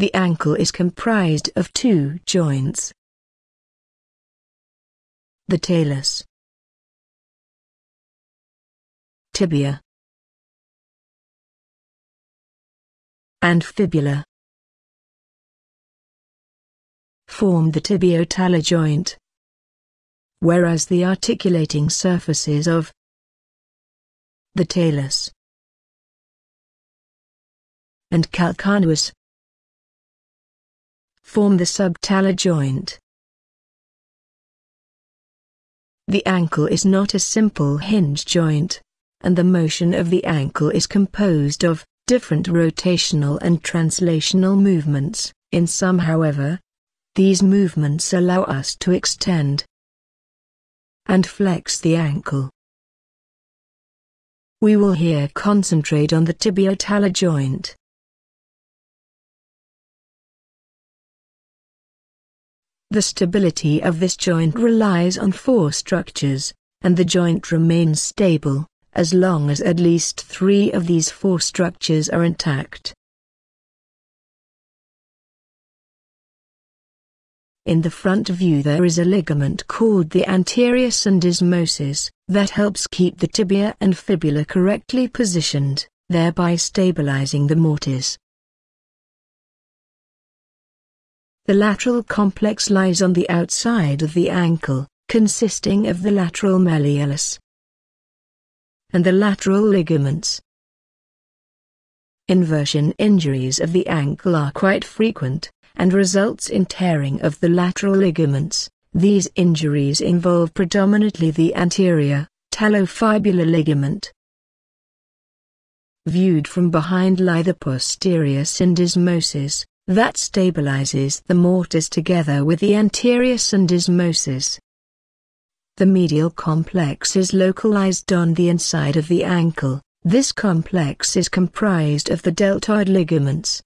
The ankle is comprised of two joints. The talus. Tibia. And fibula. Form the tibio-talar joint. Whereas the articulating surfaces of the talus and calcaneus form the subtalar joint. The ankle is not a simple hinge joint, and the motion of the ankle is composed of different rotational and translational movements. In sum however, these movements allow us to extend and flex the ankle. We will here concentrate on the tibio-talar joint. The stability of this joint relies on four structures, and the joint remains stable, as long as at least three of these four structures are intact. In the front view there is a ligament called the anterior syndesmosis, that helps keep the tibia and fibula correctly positioned, thereby stabilizing the mortise. The lateral complex lies on the outside of the ankle, consisting of the lateral malleolus and the lateral ligaments. Inversion injuries of the ankle are quite frequent, and results in tearing of the lateral ligaments. These injuries involve predominantly the anterior, talofibular ligament. Viewed from behind lie the posterior syndesmosis, that stabilizes the mortise together with the anterior syndesmosis. The medial complex is localized on the inside of the ankle. This complex is comprised of the deltoid ligaments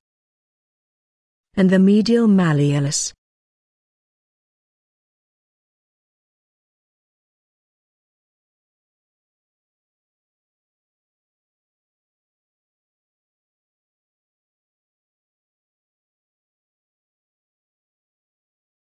and the medial malleolus.